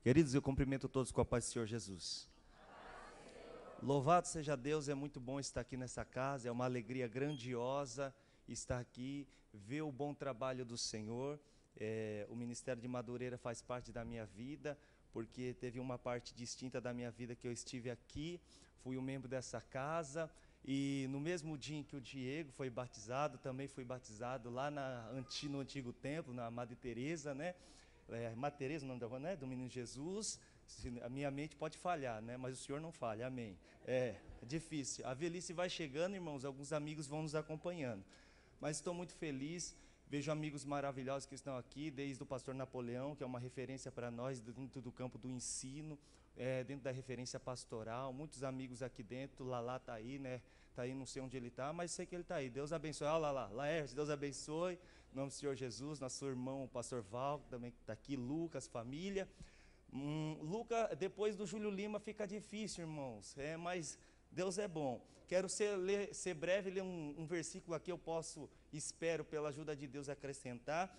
Queridos, eu cumprimento todos com a paz do Senhor Jesus. Louvado seja Deus, é muito bom estar aqui nessa casa, é uma alegria grandiosa estar aqui, ver o bom trabalho do Senhor. É, o Ministério de Madureira faz parte da minha vida, porque teve uma parte distinta da minha vida que eu estive aqui, fui um membro dessa casa, e no mesmo dia em que o Diego foi batizado, também fui batizado lá na, no antigo templo, na Madre Teresa, né? É, Madre Teresa, o nome da né? do menino Jesus. A minha mente pode falhar, né? Mas o Senhor não falha, amém. É, é difícil. A velhice vai chegando, irmãos, alguns amigos vão nos acompanhando. Mas estou muito feliz, vejo amigos maravilhosos que estão aqui, desde o pastor Napoleão, que é uma referência para nós dentro do campo do ensino, é, dentro da referência pastoral, muitos amigos aqui dentro, Lala está aí, né? Está aí, não sei onde ele está, mas sei que ele está aí. Deus abençoe. Olha lá, lá, Laércio, Deus abençoe. Em nome do Senhor Jesus, nosso irmão, o pastor Val, também está aqui, Lucas, família. Hum, Luca, depois do Júlio Lima fica difícil, irmãos. É, mas Deus é bom. Quero ser, ler, ser breve, ler um, um versículo aqui, eu posso, espero, pela ajuda de Deus, acrescentar.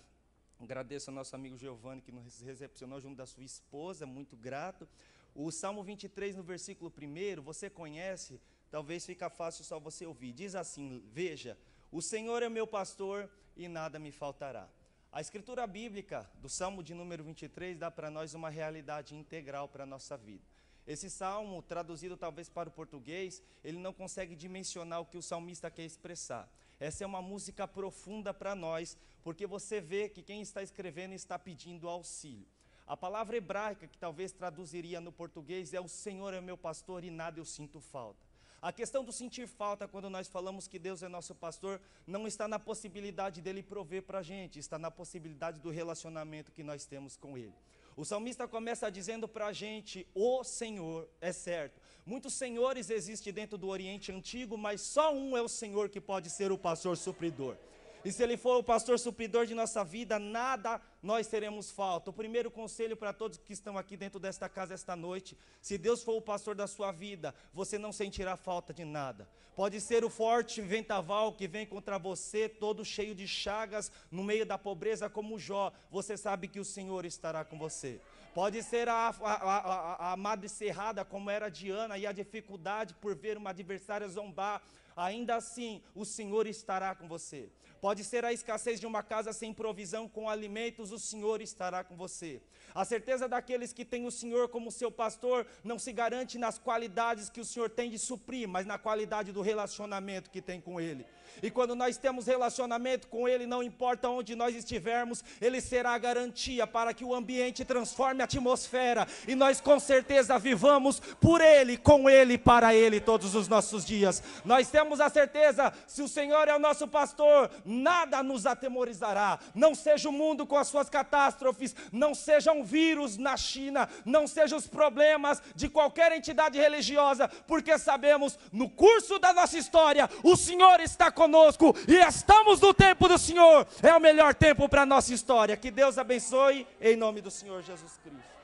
Agradeço ao nosso amigo Giovanni que nos recepcionou junto da sua esposa, muito grato. O Salmo 23, no versículo 1, você conhece, talvez fica fácil só você ouvir. Diz assim: Veja, o Senhor é meu pastor e nada me faltará. A escritura bíblica do Salmo de número 23 dá para nós uma realidade integral para a nossa vida. Esse salmo, traduzido talvez para o português, ele não consegue dimensionar o que o salmista quer expressar. Essa é uma música profunda para nós, porque você vê que quem está escrevendo está pedindo auxílio. A palavra hebraica que talvez traduziria no português é: O Senhor é meu pastor e nada eu sinto falta. A questão do sentir falta, quando nós falamos que Deus é nosso pastor, não está na possibilidade dele prover para a gente, está na possibilidade do relacionamento que nós temos com Ele. O salmista começa dizendo para a gente: O Senhor, é certo. Muitos senhores existem dentro do Oriente Antigo, mas só um é o Senhor que pode ser o pastor supridor. E se Ele for o pastor supridor de nossa vida, nada nós teremos falta. O primeiro conselho para todos que estão aqui dentro desta casa esta noite: se Deus for o pastor da sua vida, você não sentirá falta de nada. Pode ser o forte vendaval que vem contra você, todo cheio de chagas, no meio da pobreza, como Jó, você sabe que o Senhor estará com você. Pode ser a, a, a, a, cerrada, como era Diana, e a dificuldade por ver uma adversária zombar, ainda assim o Senhor estará com você. Pode ser a escassez de uma casa sem provisão com alimentos, o Senhor estará com você. A certeza daqueles que têm o Senhor como seu pastor não se garante nas qualidades que o Senhor tem de suprir, mas na qualidade do relacionamento que tem com Ele. E quando nós temos relacionamento com Ele, não importa onde nós estivermos, Ele será a garantia para que o ambiente transforme a atmosfera e nós com certeza vivamos por Ele, com Ele, para Ele todos os nossos dias. Nós temos a certeza, se o Senhor é o nosso pastor, nada nos atemorizará. Não seja o mundo com as suas catástrofes, não seja um vírus na China, não sejam os problemas de qualquer entidade religiosa, porque sabemos no curso da nossa história, o Senhor está conosco e estamos no tempo do Senhor. É o melhor tempo para a nossa história. Que Deus abençoe em nome do Senhor Jesus Cristo.